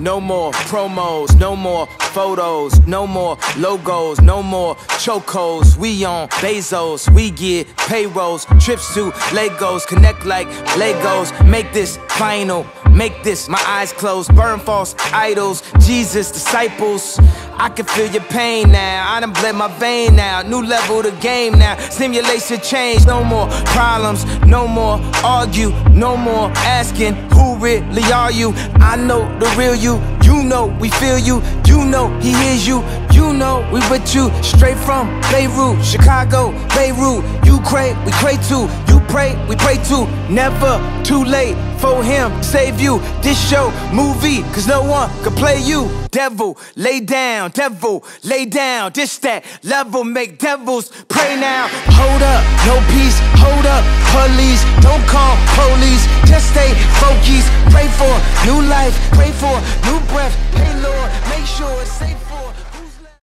No more promos, no more photos, no more logos, no more chocos. We on Bezos, we get payrolls, trips to Lagos, connect like Legos. Make this final, make this my eyes closed, burn false idols, Jesus disciples. I can feel your pain now. I done bled my vein now. New level the game now. Stimulation change. No more problems. No more argue. No more asking who really are you. I know the real you. You know we feel you. You know he hears you. You know we with you. Straight from Beirut, Chicago, Beirut. You pray, we pray too. You pray, we pray too. Never too late for him. Save you. This show, movie, cause no one can play you. Devil, lay down, devil, lay down. This that level, make devils pray now. Hold up, no peace, new life, pray for new breath.